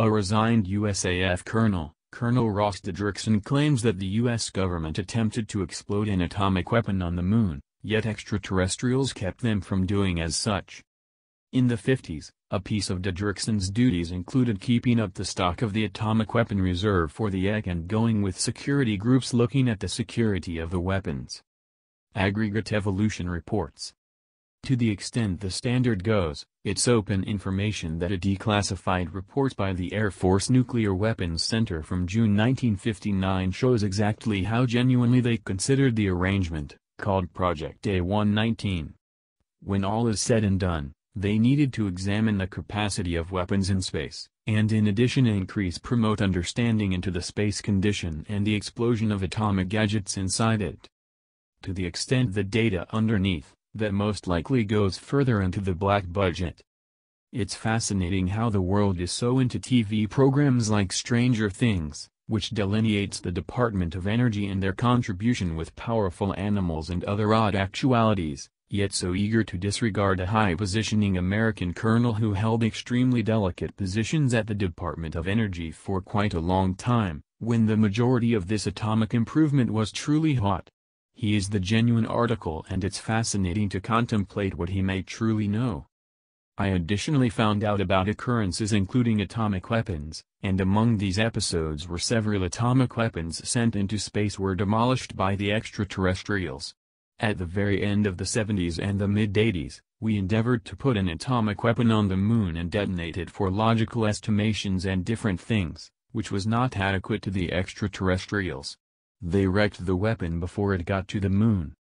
A resigned USAF colonel, Colonel Ross Dedrickson claims that the U.S. government attempted to explode an atomic weapon on the moon, yet extraterrestrials kept them from doing as such. In the 50s, a piece of Dedrickson's duties included keeping up the stock of the atomic weapon reserve for the EC and going with security groups looking at the security of the weapons. Aggregate Evolution reports. To the extent the standard goes, it's open information that a declassified report by the Air Force Nuclear Weapons Center from June 1959 shows exactly how genuinely they considered the arrangement, called Project A119. When all is said and done, they needed to examine the capacity of weapons in space, and in addition increase promote understanding into the space condition and the explosion of atomic gadgets inside it. To the extent the data underneath, that most likely goes further into the black budget. It's fascinating how the world is so into TV programs like Stranger Things, which delineates the Department of Energy and their contribution with powerful animals and other odd actualities, yet so eager to disregard a high-positioning American colonel who held extremely delicate positions at the Department of Energy for quite a long time, when the majority of this atomic improvement was truly hot. He is the genuine article and it's fascinating to contemplate what he may truly know. I additionally found out about occurrences including atomic weapons, and among these episodes were several atomic weapons sent into space were demolished by the extraterrestrials. At the very end of the 70s and the mid-80s, we endeavored to put an atomic weapon on the moon and detonate it for logical estimations and different things, which was not adequate to the extraterrestrials. They wrecked the weapon before it got to the moon,